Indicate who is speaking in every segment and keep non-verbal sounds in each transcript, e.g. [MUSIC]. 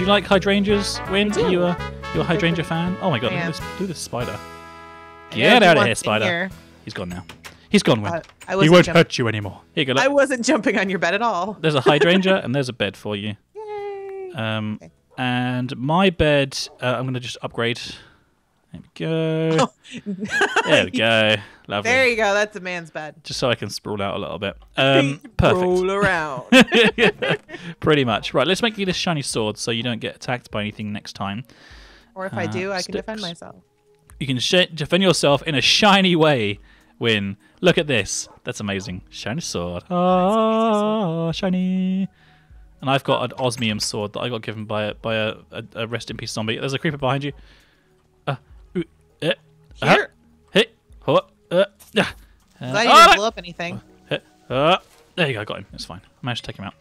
Speaker 1: Do you like hydrangeas, Win? Are you a you a hydrangea fan? Oh my god, look at this, look at this spider. Get out of here, spider.
Speaker 2: here.
Speaker 1: He's gone now. He's gone, Win.
Speaker 2: Uh, I
Speaker 1: he won't hurt you anymore. Here you go.
Speaker 2: I wasn't jumping on your bed at all.
Speaker 1: There's a hydrangea [LAUGHS] and there's a bed for you.
Speaker 2: Yay.
Speaker 1: Um,
Speaker 2: Okay.
Speaker 1: and my bed, uh, I'm gonna just upgrade. There we go. [LAUGHS] there we go. Lovely.
Speaker 2: there you go. That's a man's bed.
Speaker 1: Just so I can sprawl out a little bit. [LAUGHS] Um, perfect.
Speaker 2: Roll around. [LAUGHS]
Speaker 1: Pretty much. Right, let's make you this shiny sword so you don't get attacked by anything next time.
Speaker 2: or if I
Speaker 1: Uh,
Speaker 2: do, I can defend myself.
Speaker 1: You can sh- defend yourself in a shiny way. Win. Look at this. That's amazing. Shiny sword. Ah, shiny. And I've got an osmium sword that I got given by a, by a, a, a rest in peace zombie. There's a creeper behind you. Uh, ooh, eh, uh,
Speaker 2: Here.
Speaker 1: hey, ho, uh, uh, ah,
Speaker 2: didn't blow up anything.
Speaker 1: Heh, uh, there you go, I got him. It's fine. I managed to take him out.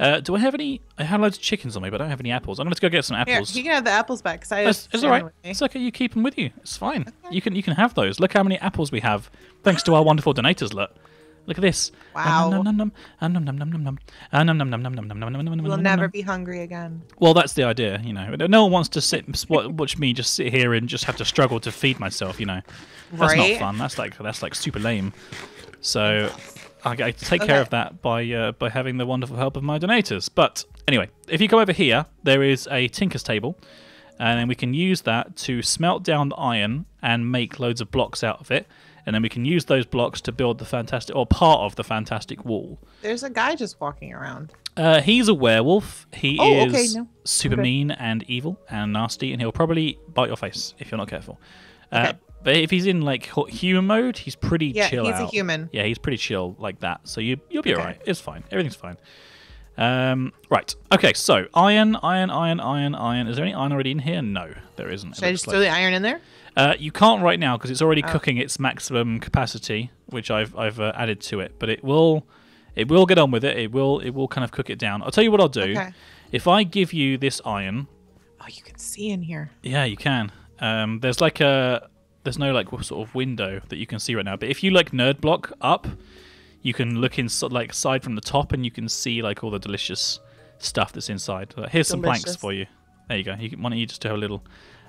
Speaker 1: Uh, do I have any? I have loads of chickens on me, but I don't have any apples. I'm going to go get some
Speaker 2: Here,
Speaker 1: apples.
Speaker 2: you can have the apples back. Cause I
Speaker 1: It's, it's all right.
Speaker 2: Shannon with me.
Speaker 1: It's okay. You keep them with you. It's fine. You can you can have those. Look how many apples we have, thanks to our wonderful donators. Look, Look at this.
Speaker 2: Wow. We'll never be hungry again.
Speaker 1: Well, that's the idea, you know. No one wants to sit watch me just sit here and just have to struggle to feed myself, you know. That's not fun. That's like that's like super lame. So I, take care of that by by having the wonderful help of my donators. But anyway, if you come over here, there is a tinker's table and then we can use that to smelt down the iron and make loads of blocks out of it. And then we can use those blocks to build the fantastic, or part of the fantastic wall.
Speaker 2: There's a guy just walking around.
Speaker 1: Uh, he's a werewolf. He
Speaker 2: Oh,
Speaker 1: is
Speaker 2: okay, no.
Speaker 1: super
Speaker 2: Okay.
Speaker 1: mean and evil and nasty, and he'll probably bite your face if you're not careful. Uh,
Speaker 2: Okay.
Speaker 1: But if he's in like human mode, he's pretty
Speaker 2: Yeah,
Speaker 1: chill
Speaker 2: he's a human.
Speaker 1: Yeah, he's pretty chill like that. So you you'll be alright. It's fine. Everything's fine. Um, right. Okay. So iron, iron, iron, iron, iron. Is there any iron already in here? No, there isn't.
Speaker 2: Should I just
Speaker 1: like-
Speaker 2: throw the iron in there?
Speaker 1: Uh, you can't right now because it's already
Speaker 2: Oh.
Speaker 1: cooking its maximum capacity, which I've I've uh, added to it. But it will it will get on with it. It will it will kind of cook it down. I'll tell you what I'll do.
Speaker 2: Okay.
Speaker 1: If I give you this iron,
Speaker 2: Oh, you can see in here.
Speaker 1: yeah, you can. Um, there's like a there's no like sort of window that you can see right now. But if you like nerd block up, you can look in like side from the top and you can see like all the delicious stuff that's inside. Here's some planks for you. There you go. You can, why don't you just do a little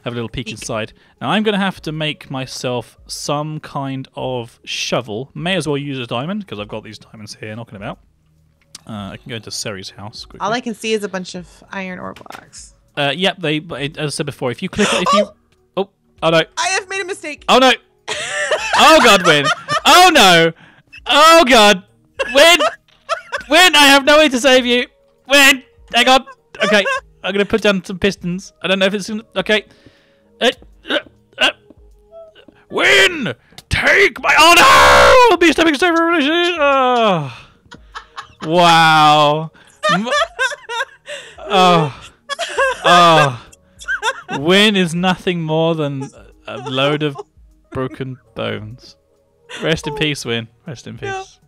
Speaker 1: have a little peek inside. Now I'm going to have to make myself some kind of shovel. May as well use a diamond because I've got these diamonds here knocking about. Uh, I can go into Seri's house. Quickly.
Speaker 2: All I can see is a bunch of iron ore blocks.
Speaker 1: Uh, yep, they. As I said before, if you click, if you, oh, oh no,
Speaker 2: I have made a mistake.
Speaker 1: oh no, [LAUGHS] oh god, win, oh no, oh god, win, win. I have no way to save you. Win, hang on. Okay, I'm gonna put down some pistons. I don't know if it's gonna, okay. Uh, uh, uh, win, take my. Oh no, be stepping stone revolution. Oh. Wow. Oh. [LAUGHS] Oh. Win is nothing more than a load of broken bones. Rest in peace, Win. Rest in
Speaker 2: No.
Speaker 1: peace.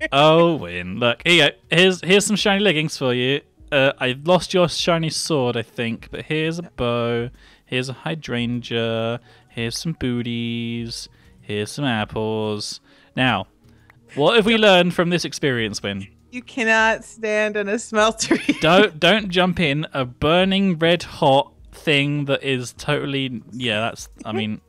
Speaker 1: [LAUGHS] oh, Win. Look, here you go. Here's here's some shiny leggings for you. Uh, I lost your shiny sword, I think, but here's a bow. Here's a hydrangea. Here's some booties. Here's some apples. Now, what have we learned from this experience, Win?
Speaker 2: You cannot stand in a smeltery. [LAUGHS]
Speaker 1: don't don't jump in a burning red hot thing that is totally yeah that's i mean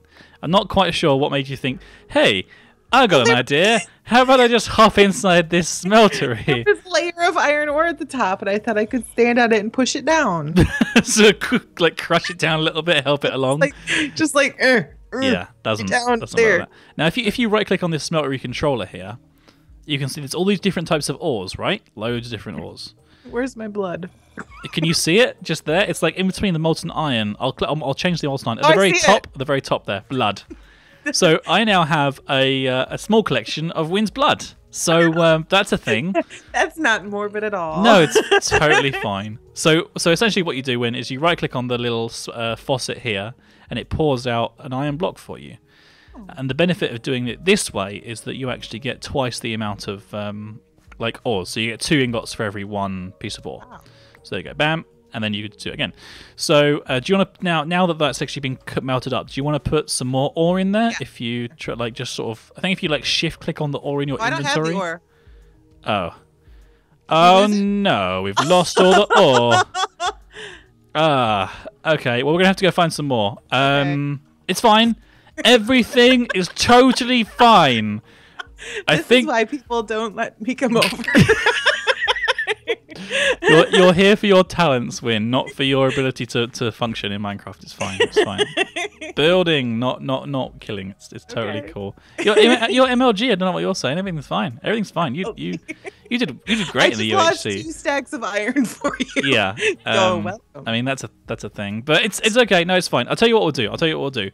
Speaker 1: i'm not quite sure what made you think hey i got an idea how about i just hop inside this [LAUGHS] smeltery
Speaker 2: this layer of iron ore at the top, and I thought I could stand on it and push it down. [LAUGHS]
Speaker 1: so [LAUGHS] like crush it down a little bit help it along
Speaker 2: like, just like, uh, uh.
Speaker 1: yeah doesn't
Speaker 2: down
Speaker 1: doesn't
Speaker 2: there.
Speaker 1: like now if you if you right click on this smeltery controller here you can see there's all these different types of ores right loads of different ores
Speaker 2: Where's my blood?
Speaker 1: Can you see it just there? It's like in between the molten iron. I'll cl- I'll, I'll change the molten iron at
Speaker 2: Oh,
Speaker 1: the
Speaker 2: I
Speaker 1: very top. At the very top there, blood. So I now have a uh, a small collection of Win's blood. So um, that's a thing. [LAUGHS]
Speaker 2: That's not morbid at all.
Speaker 1: No, it's [LAUGHS] totally fine. So so essentially, what you do when is you right click on the little uh, faucet here, and it pours out an iron block for you. And the benefit of doing it this way is that you actually get twice the amount of um, like ores. So you get two ingots for every one piece of ore.
Speaker 2: Wow.
Speaker 1: So there you go, bam, and then you could do it again. So uh, do you want to now now that that's actually been cut, melted up? Do you want to put some more ore in there?
Speaker 2: Yeah.
Speaker 1: If you try, like just sort of, I think if you like shift click on the ore in your inventory.
Speaker 2: I don't have the ore.
Speaker 1: Oh. Oh no, we've lost all the ore. [LAUGHS] Ah, okay. Well, we're gonna have to go find some more. Um, it's fine. Everything [LAUGHS] is totally fine. I think
Speaker 2: is why people don't let me come [LAUGHS] over.
Speaker 1: You're, you're here for your talents, Win, not for your ability to, to function in Minecraft. It's fine. It's fine. [LAUGHS] Building, not not not killing. It's, it's totally
Speaker 2: Okay.
Speaker 1: cool. Your your MLG. I don't know what you're saying. Everything's fine. Everything's fine. You you you did you did
Speaker 2: I
Speaker 1: great in the UHC.
Speaker 2: two stacks of iron [LAUGHS] for you.
Speaker 1: Yeah. Um,
Speaker 2: welcome.
Speaker 1: I mean that's a that's a thing, but it's it's okay. No, it's fine. I'll tell you what we'll do. I'll tell you what we'll do.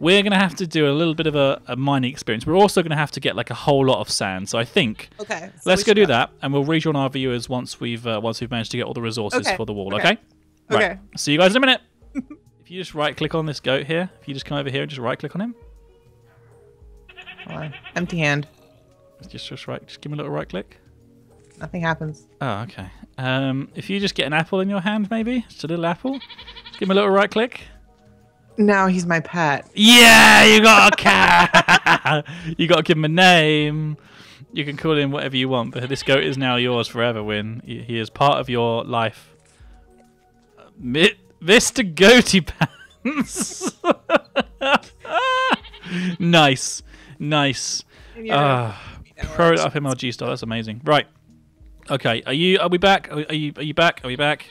Speaker 1: We're gonna have to do a little bit of a, a mining experience. We're also gonna have to get like a whole lot of sand. So I think
Speaker 2: okay. so
Speaker 1: let's go do that, and we'll rejoin our viewers once we've uh, once we've managed to get all the resources
Speaker 2: Okay,
Speaker 1: for the wall.
Speaker 2: okay.
Speaker 1: Okay. Right.
Speaker 2: Okay.
Speaker 1: See you guys in a minute. [LAUGHS] if you just right click on this goat here, if you just come over here and just right click on him,
Speaker 2: on. Empty hand.
Speaker 1: just just right, just give me a little right click.
Speaker 2: Nothing happens.
Speaker 1: Oh, okay. Um, if you just get an apple in your hand, maybe just a little apple, just give me a little right click.
Speaker 2: Now he's my pet.
Speaker 1: Yeah, you got a [LAUGHS] cat. [LAUGHS] you got to give him a name. You can call him whatever you want, but this goat is now yours forever. Win. He is part of your life. Mr. Goatee Pants. [LAUGHS] nice, nice.
Speaker 2: And you're-
Speaker 1: Ah, pro up MLG style. That's amazing. Right. Okay. Are you? Are we back? Are are you? Are you back? Are we back?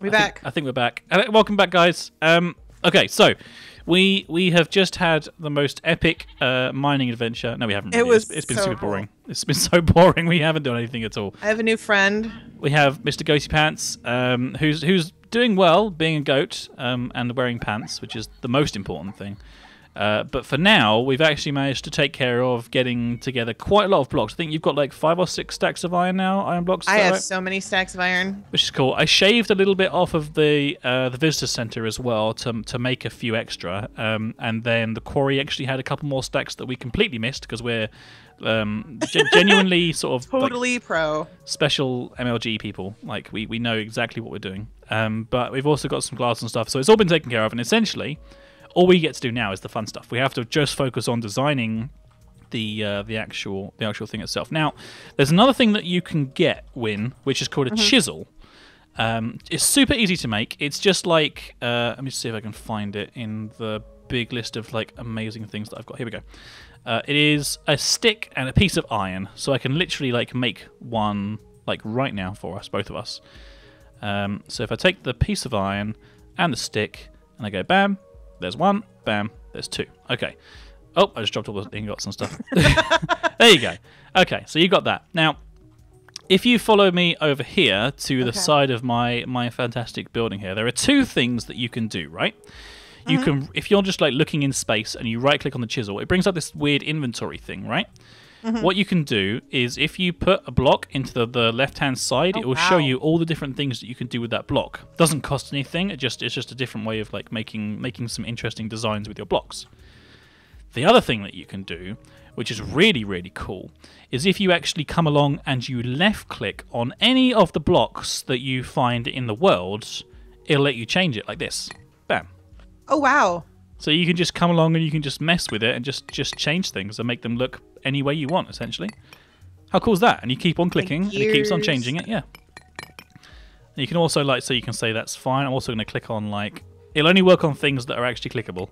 Speaker 2: we
Speaker 1: I
Speaker 2: back.
Speaker 1: Think, I think we're back. Uh, welcome back, guys. Um, okay, so we we have just had the most epic uh, mining adventure. No, we haven't.
Speaker 2: It was.
Speaker 1: it's, it's been
Speaker 2: so
Speaker 1: super
Speaker 2: cool.
Speaker 1: boring. It's been [LAUGHS] so boring. We haven't done anything at all.
Speaker 2: I have a new friend.
Speaker 1: We have Mr. Goatee Pants, um, who's who's doing well, being a goat, um, and wearing pants, which is the most important thing. Uh, but for now, we've actually managed to take care of getting together quite a lot of blocks. I think you've got like five or six stacks of iron now, iron blocks.
Speaker 2: I have
Speaker 1: right?
Speaker 2: so many stacks of iron.
Speaker 1: which is cool. I shaved a little bit off of the uh, the visitor center as well to to make a few extra, um, and then the quarry actually had a couple more stacks that we completely missed because we're um, gen- [LAUGHS] genuinely sort of like,
Speaker 2: Totally pro.
Speaker 1: special MLG people. Like we we know exactly what we're doing. Um, but we've also got some glass and stuff, so it's all been taken care of. And essentially, all we get to do now is the fun stuff. We have to just focus on designing the uh, the actual the actual thing itself. Now, there's another thing that you can get, Win, which is called a chisel. Um, it's super easy to make. It's just like uh, let me see if I can find it in the big list of like amazing things that I've got. Here we go. Uh, it is a stick and a piece of iron, so I can literally like make one like right now for us, both of us. Um, so if I take the piece of iron and the stick and I go bam, there's one, bam, there's two. Okay. Oh, I just dropped all the ingots and stuff. [LAUGHS] [LAUGHS] there you go. Okay, so you got that. Now, if you follow me over here to the
Speaker 2: Okay.
Speaker 1: side of my my fantastic building here, there are two things that you can do, right? You
Speaker 2: Mm-hmm.
Speaker 1: can if you're just like looking in space and you right click on the chisel, it brings up this weird inventory thing, right?
Speaker 2: Mm-hmm.
Speaker 1: What you can do is if you put a block into the, the left hand side,
Speaker 2: Oh,
Speaker 1: it will show you all the different things that you can do with that block. Doesn't cost anything. It just it's just a different way of like making making some interesting designs with your blocks. The other thing that you can do, which is really really cool, is if you actually come along and you left click on any of the blocks that you find in the world, it'll let you change it like this. Bam.
Speaker 2: Oh wow.
Speaker 1: So you can just come along and you can just mess with it and just just change things and make them look any way you want, essentially. How cool is that? And you keep on clicking and it keeps on changing it. Yeah. And you can also like so you can say that's fine. I'm also going to click on like it'll only work on things that are actually clickable.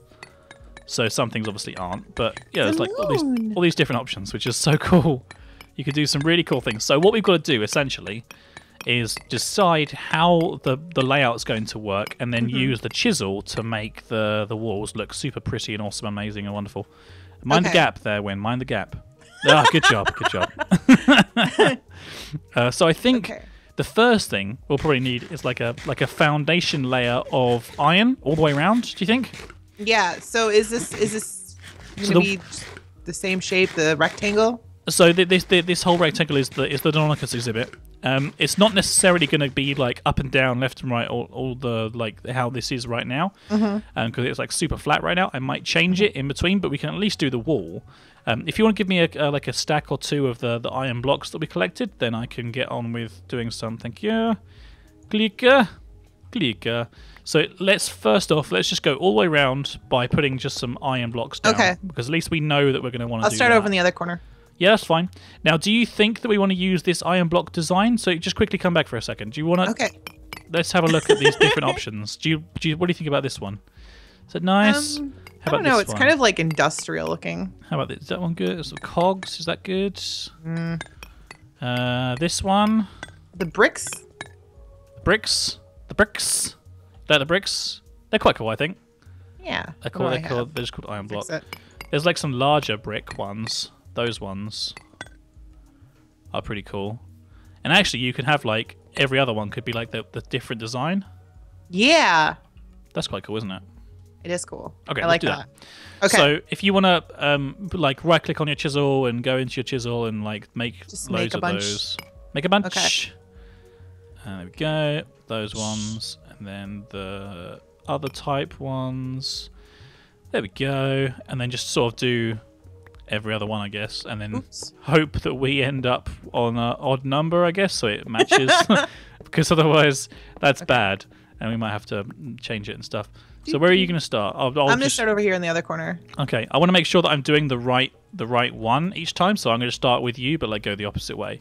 Speaker 1: So some things obviously aren't, but yeah, there's like all these all these different options, which is so [LAUGHS] cool. You could do some really cool things. So what we've got to do essentially is decide how the the layout's going to work, and then use the chisel to make the the walls look super pretty and awesome, amazing, and wonderful. Mind the gap there, Win. Mind the gap. Ah, good job, good job. [LAUGHS] [LAUGHS] uh, so I think
Speaker 2: Okay.
Speaker 1: the first thing we'll probably need is like a like a foundation layer of iron all the way around. Do you think?
Speaker 2: Yeah. So is this is this gonna
Speaker 1: So the-
Speaker 2: be the same shape, the rectangle?
Speaker 1: So th- this th- this whole rectangle is the is the Deinonychus exhibit. Um, it's not necessarily going to be like up and down, left and right, all, all the like how this is right now, because it's like super flat right now. I might change it in between, but we can at least do the wall. Um, if you want to give me a, uh, like a stack or two of the, the iron blocks that we collected, then I can get on with doing some. Thank you. Clicker, clicker. So let's first off, let's just go all the way around by putting just some iron blocks down.
Speaker 2: Okay.
Speaker 1: Because at least we know that we're going to want to
Speaker 2: I'll start
Speaker 1: that.
Speaker 2: over in the other corner.
Speaker 1: Yeah, that's fine. Now, do you think that we want to use this iron block design? So just quickly come back for a second. Do you want to?
Speaker 2: Okay.
Speaker 1: Let's have a look at these different options. Do you, do you? What do you think about this one? Is it nice?
Speaker 2: Um,
Speaker 1: How
Speaker 2: I don't
Speaker 1: about
Speaker 2: know. It's
Speaker 1: one?
Speaker 2: kind of like industrial looking.
Speaker 1: How about this? Is that one good? Is cogs? Is that good?
Speaker 2: Mm.
Speaker 1: Uh, this one.
Speaker 2: The bricks.
Speaker 1: Bricks. The bricks. They're the bricks. They're quite cool, I think.
Speaker 2: Yeah.
Speaker 1: They're called. They're called. They're just called iron block. There's like some larger brick ones. Those ones are pretty cool. And actually, you can have like every other one could be like the, the different design.
Speaker 2: Yeah.
Speaker 1: That's quite cool, isn't it?
Speaker 2: It is cool.
Speaker 1: Okay,
Speaker 2: I like that.
Speaker 1: that.
Speaker 2: Okay.
Speaker 1: So if you want to um, like right click on your chisel and go into your chisel and like make
Speaker 2: Just
Speaker 1: loads
Speaker 2: make a
Speaker 1: of
Speaker 2: bunch.
Speaker 1: those, make a bunch.
Speaker 2: Okay.
Speaker 1: And there we go. Those ones, and then the other type ones. There we go. And then just sort of do every other one, I guess, and then
Speaker 2: Oops.
Speaker 1: hope that we end up on an odd number, I guess, so it matches. [LAUGHS] [LAUGHS] because otherwise, that's bad, and we might have to change it and stuff. So where are you going to start? I'll, I'll
Speaker 2: I'm gonna
Speaker 1: just,
Speaker 2: start over here in the other corner.
Speaker 1: Okay, I want to make sure that I'm doing the right the right one each time, so I'm going to start with you, but like go the opposite way.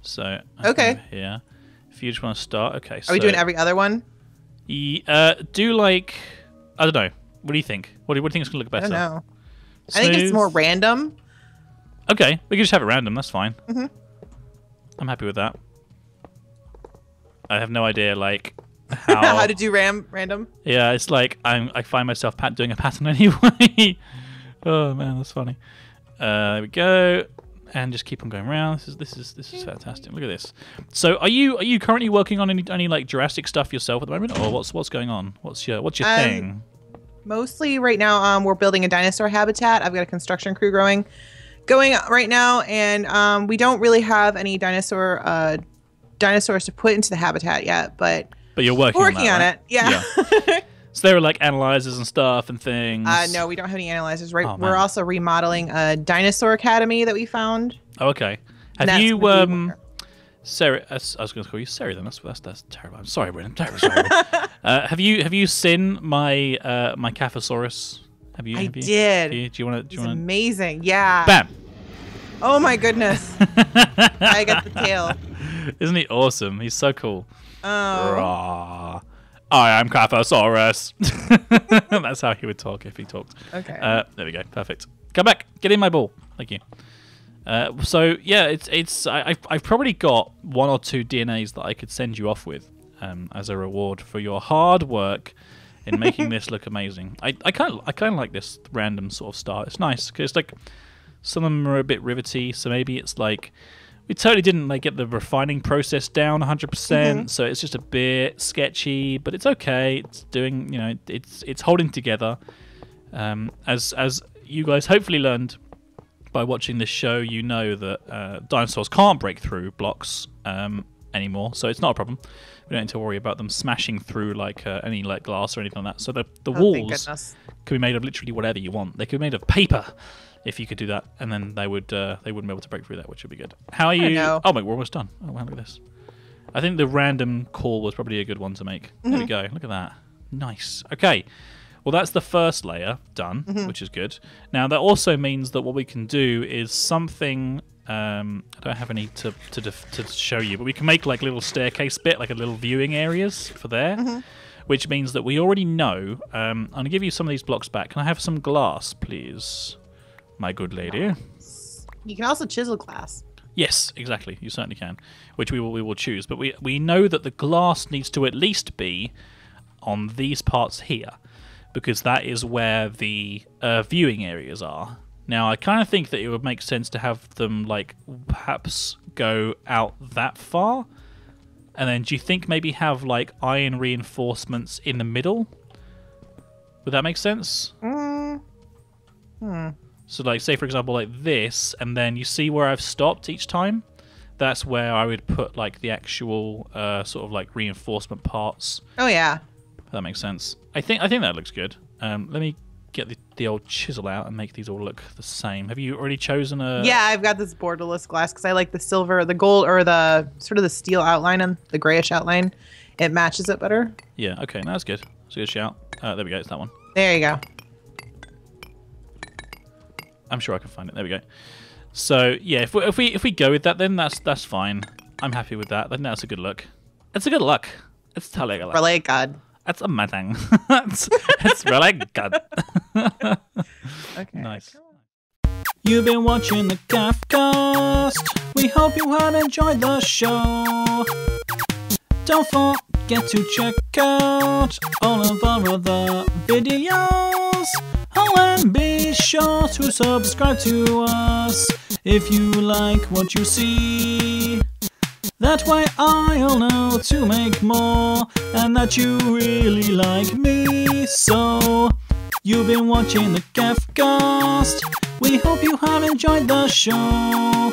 Speaker 1: So
Speaker 2: Okay.
Speaker 1: yeah. If you just want to start, okay.
Speaker 2: Are we doing every other one?
Speaker 1: E- uh, do like I don't know. What do you think? What do you, what do you think is going to look better?
Speaker 2: I don't know. I think it's more random.
Speaker 1: Okay, we can just have it random. That's fine.
Speaker 2: Mhm.
Speaker 1: I'm happy with that. I have no idea, like [LAUGHS] how.
Speaker 2: How to do ram random?
Speaker 1: Yeah, it's like I'm. I find myself pat doing a pattern [LAUGHS] anyway. oh man, that's funny. Uh, there we go, and just keep on going around. This is this is this is fantastic. Look at this. So, are you are you currently working on any any like Jurassic stuff yourself at the moment, or what's what's going on? What's your what's your
Speaker 2: Um,
Speaker 1: thing?
Speaker 2: Mostly right now, um, we're building a dinosaur habitat. I've got a construction crew growing, going right now, and um, we don't really have any dinosaur uh, dinosaurs to put into the habitat yet, but
Speaker 1: But you're working,
Speaker 2: working
Speaker 1: on,
Speaker 2: on,
Speaker 1: right?
Speaker 2: it. Yeah. [LAUGHS]
Speaker 1: So there are like analyzers and stuff and things.
Speaker 2: uh, no, we don't have any analyzers. Right,
Speaker 1: Oh,
Speaker 2: we're also remodeling a dinosaur academy that we found.
Speaker 1: Oh, okay. Have you um?
Speaker 2: Where-
Speaker 1: Sarah, I was going to call you Sarah. Then that's that's that's terrible. I'm sorry, Brennan. Terrible. Sorry. [LAUGHS] uh, have you have you seen my uh my Caphosaurus? Have you?
Speaker 2: I
Speaker 1: have you,
Speaker 2: did.
Speaker 1: Do you, you want to? You want
Speaker 2: amazing. Yeah.
Speaker 1: Bam.
Speaker 2: Oh my goodness. [LAUGHS] I got the tail.
Speaker 1: Isn't he awesome? He's so cool.
Speaker 2: Oh.
Speaker 1: Rah. I am Caphosaurus. [LAUGHS] That's how he would talk if he talked.
Speaker 2: Okay.
Speaker 1: Uh, there we go. Perfect. Come back. Get in my ball. Thank you. Uh, so yeah, it's it's I, I've I've probably got one or two DNAs that I could send you off with um, as a reward for your hard work in making [LAUGHS] this look amazing. I I kind of I kind of like this random sort of start. It's nice because it's like some of them are a bit rivety, so maybe it's like we totally didn't like get the refining process down 100%, percent so it's just a bit sketchy, but it's okay. It's doing, you know, it's it's holding together. Um, as as you guys hopefully learned by watching this show, you know that uh, dinosaurs can't break through blocks um, anymore, so it's not a problem. We don't need to worry about them smashing through like uh, any like glass or anything like that. So the the
Speaker 2: Oh,
Speaker 1: walls could be made of literally whatever you want. They could be made of paper, if you could do that, and then they would uh, they wouldn't be able to break through that, which would be good. How are you? Oh my, we're almost done. Oh wow, look at this. I think the random call was probably a good one to make. There we go. Look at that. Nice. Okay. Well, that's the first layer done, which is good. Now that also means that what we can do is something. Um, I don't have any to to, def- to show you, but we can make like little staircase bit, like a little viewing areas for there which means that we already know. Um, I'm going to give you some of these blocks back. Can I have some glass, please, my good lady?
Speaker 2: You can also chisel glass.
Speaker 1: Yes, exactly. You certainly can, which we will we will choose. But we we know that the glass needs to at least be on these parts here, because that is where the uh, viewing areas are. Now, I kind of think that it would make sense to have them like perhaps go out that far, and then do you think maybe have like iron reinforcements in the middle? Would that make sense?
Speaker 2: Mm. Hmm.
Speaker 1: So, like, say for example, like this, and then you see where I've stopped each time. That's where I would put like the actual uh, sort of like reinforcement parts.
Speaker 2: Oh yeah.
Speaker 1: If that makes sense. I think I think that looks good. Um, let me get the, the old chisel out and make these all look the same. Have you already chosen a?
Speaker 2: yeah, I've got this borderless glass because I like the silver, the gold, or the sort of the steel outline and the grayish outline. It matches it better.
Speaker 1: Yeah. Okay. No, that's good. That's a good shout. Uh, there we go. It's that one.
Speaker 2: There you go.
Speaker 1: I'm sure I can find it. There we go. So yeah, if we if we if we go with that, then that's that's fine. I'm happy with that. I think that's a good look. It's a good look. It's totally a good look.
Speaker 2: Relay God.
Speaker 1: That's amazing. it's, it's really good.
Speaker 2: Okay.
Speaker 1: Nice. You've been watching the CaffCast. We hope you have enjoyed the show. Don't forget to check out all of our other videos. Oh, and be sure to subscribe to us if you like what you see. That way I'll know to make more and that you really like me. So, you've been watching the CaffCast. We hope you have enjoyed the show.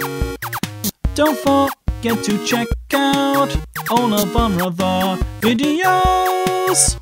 Speaker 1: Don't forget to check out all of our other videos.